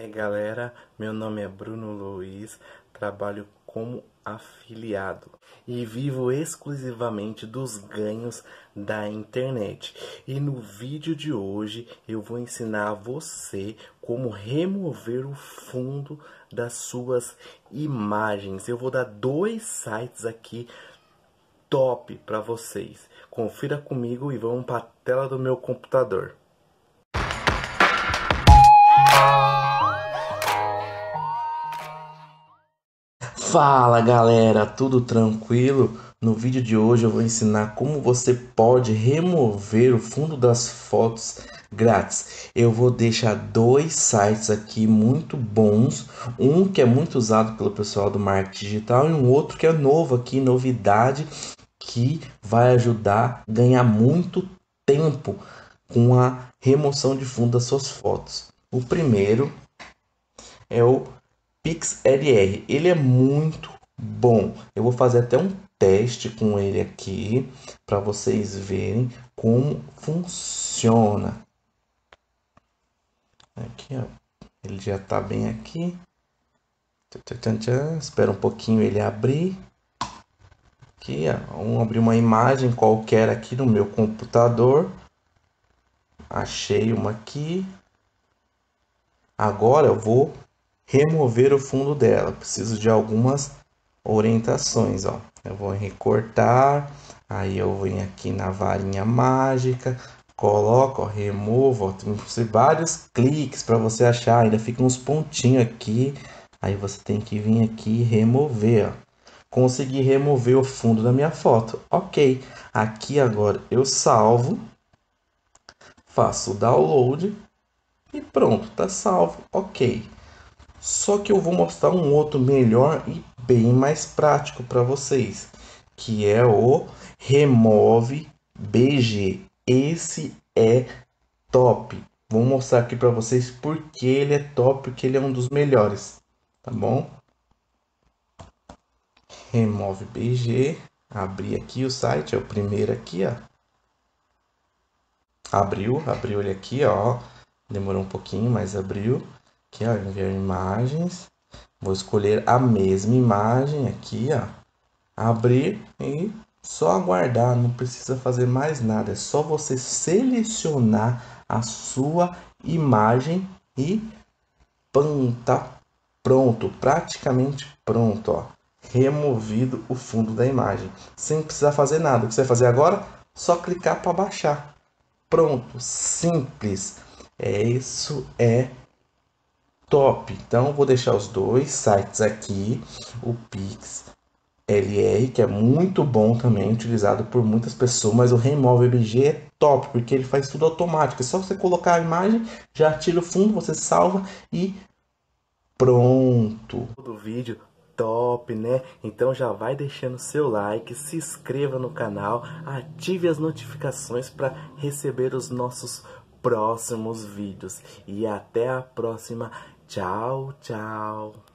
É galera, meu nome é Bruno Luiz, trabalho como afiliado e vivo exclusivamente dos ganhos da internet. E no vídeo de hoje eu vou ensinar a você como remover o fundo das suas imagens. Eu vou dar dois sites aqui top para vocês. Confira comigo e vamos para a tela do meu computador. Fala galera, tudo tranquilo? No vídeo de hoje eu vou ensinar como você pode remover o fundo das fotos grátis. Eu vou deixar dois sites aqui muito bons, um que é muito usado pelo pessoal do marketing digital e um outro que é novo aqui, novidade, que vai ajudar a ganhar muito tempo com a remoção de fundo das suas fotos. O primeiro é o PixLR. Ele é muito bom. Eu vou fazer até um teste com ele aqui para vocês verem como funciona. Aqui, ó. Ele já está bem aqui. Espera um pouquinho ele abrir. Aqui, ó. Vamos abrir uma imagem qualquer aqui no meu computador. Achei uma aqui. Agora eu vou remover o fundo dela. Preciso de algumas orientações, ó. Eu vou recortar, aí eu venho aqui na varinha mágica, coloco, ó, removo, ó, tem vários cliques para você achar, ainda fica uns pontinhos aqui, aí você tem que vir aqui e remover, ó. Consegui remover o fundo da minha foto, ok. Aqui agora eu salvo, faço o download e pronto, tá salvo, ok. Só que eu vou mostrar um outro melhor e bem mais prático para vocês, que é o Remove BG. Esse é top. Vou mostrar aqui para vocês porque ele é top, porque ele é um dos melhores, tá bom? Remove BG, abrir aqui o site, é o primeiro aqui, ó. Abriu, abriu ele aqui, ó. Demorou um pouquinho, mas abriu. Aqui, ó, enviar imagens. Vou escolher a mesma imagem aqui, ó. Abrir e só aguardar, não precisa fazer mais nada. É só você selecionar a sua imagem e pam, tá pronto, praticamente pronto, ó. Removido o fundo da imagem, sem precisar fazer nada. O que você vai fazer agora? Só clicar para baixar. Pronto, simples. É isso é top. Então, vou deixar os dois sites aqui, o Pix LR, que é muito bom também, utilizado por muitas pessoas, mas o Remove BG é top, porque ele faz tudo automático. É só você colocar a imagem, já tira o fundo, você salva e pronto. Do vídeo top, né? Então já vai deixando seu like, se inscreva no canal, ative as notificações para receber os nossos próximos vídeos. E até a próxima. 早早。